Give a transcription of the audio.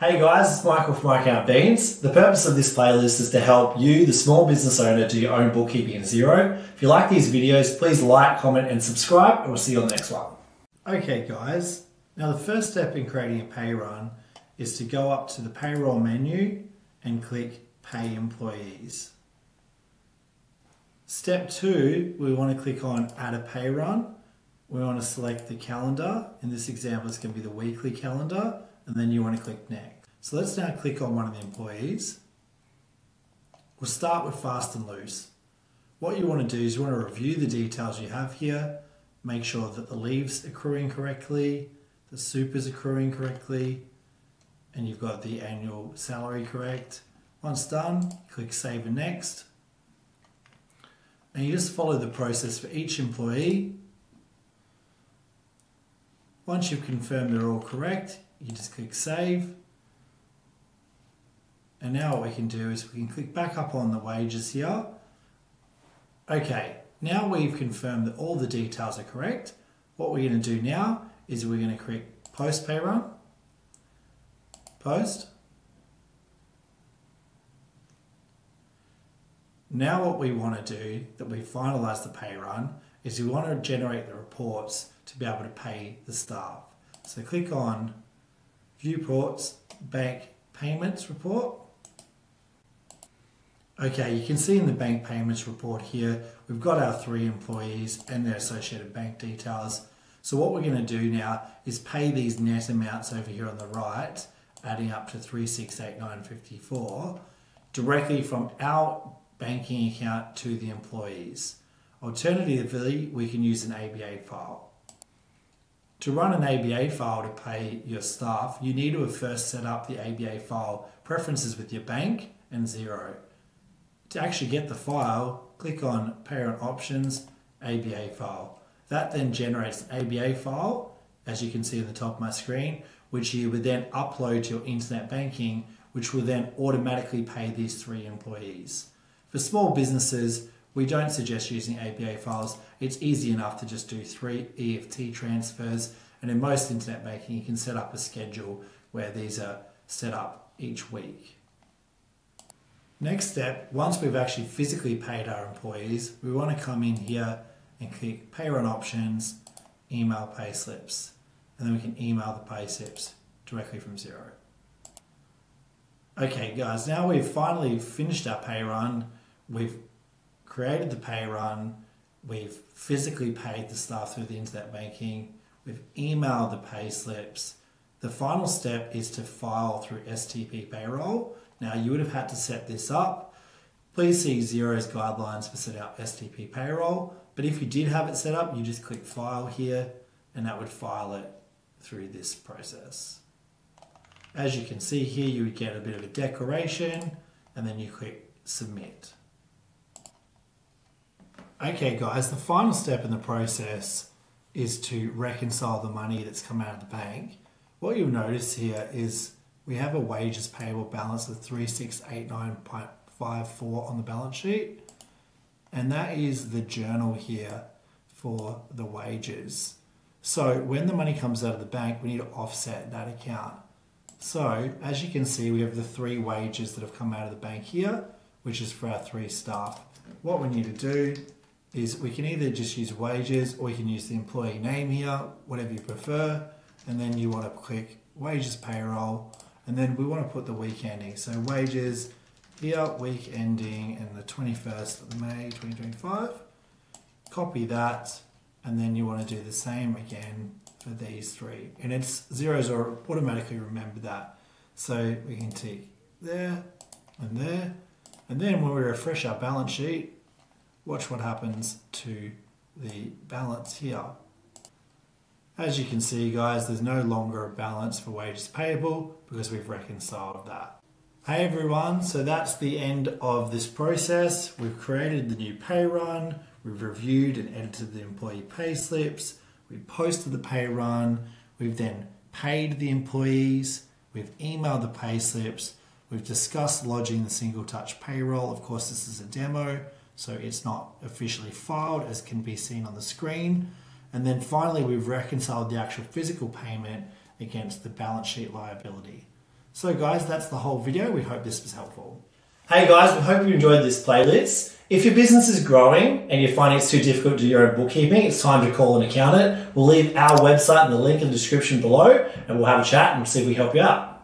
Hey guys, it's Michael from I Count Beans. The purpose of this playlist is to help you, the small business owner, do your own bookkeeping in Xero. If you like these videos, please like, comment, and subscribe, and we'll see you on the next one. Okay, guys. Now, the first step in creating a pay run is to go up to the payroll menu and click Pay Employees. Step two, we want to click on Add a Pay Run. We want to select the calendar. In this example, it's going to be the weekly calendar, and then you want to click Next. So let's now click on one of the employees. We'll start with fast and loose. What you want to do is you want to review the details you have here, make sure that the leaves accruing correctly, the super is accruing correctly, and you've got the annual salary correct. Once done, click Save and Next. And you just follow the process for each employee. Once you've confirmed they're all correct, you just click Save. And now what we can do is we can click back up on the wages here. Okay, now we've confirmed that all the details are correct. What we're going to do now is we're going to click Post Pay Run. Post. Now what we want to do, that we finalise the pay run, is we want to generate the reports to be able to pay the staff. So click on View Reports Bank Payments Report. Okay, you can see in the bank payments report here, we've got our three employees and their associated bank details. So what we're going to do now is pay these net amounts over here on the right, adding up to 368954, directly from our banking account to the employees. Alternatively, we can use an ABA file. To run an ABA file to pay your staff, you need to have first set up the ABA file preferences with your bank and Xero. To actually get the file, click on Pay Run Options, ABA file. That then generates an ABA file, as you can see at the top of my screen, which you would then upload to your internet banking, which will then automatically pay these three employees. For small businesses, we don't suggest using ABA files. It's easy enough to just do three EFT transfers, and in most internet banking, you can set up a schedule where these are set up each week. Next step, once we've actually physically paid our employees, we want to come in here and click pay run options, email pay slips, and then we can email the pay slips directly from Xero. Okay guys, now we've finally finished our pay run, we've created the pay run, we've physically paid the staff through the internet banking, we've emailed the pay slips. The final step is to file through STP payroll now you would have had to set this up. Please see Xero's guidelines for setting up STP payroll. But if you did have it set up, you just click file here and that would file it through this process. As you can see here, you would get a bit of a declaration and then you click submit. Okay guys, the final step in the process is to reconcile the money that's come out of the bank. What you'll notice here is we have a wages payable balance of 3689.54 on the balance sheet. And that is the journal here for the wages. So when the money comes out of the bank, we need to offset that account. So as you can see, we have the three wages that have come out of the bank here, which is for our three staff. What we need to do is we can either just use wages or we can use the employee name here, whatever you prefer. And then you want to click wages payroll and then we want to put the week ending. So wages here, week ending in the 21st of May 2025. Copy that, and then you want to do the same again for these three. And it's Xero's are automatically remember that. So we can tick there and there. And then when we refresh our balance sheet, watch what happens to the balance here. As you can see guys, there's no longer a balance for wages payable because we've reconciled that. Hey everyone, so that's the end of this process. We've created the new pay run, we've reviewed and edited the employee pay slips, we posted the pay run, we've then paid the employees, we've emailed the pay slips, we've discussed lodging the single touch payroll. Of course, this is a demo, so it's not officially filed as can be seen on the screen. And then finally, we've reconciled the actual physical payment against the balance sheet liability. So, guys, that's the whole video. We hope this was helpful. Hey guys, we hope you enjoyed this playlist. If your business is growing and you're finding it's too difficult to do your own bookkeeping, it's time to call an accountant. We'll leave our website and the link in the description below and we'll have a chat and see if we can help you out.